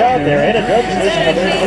out there in a good position.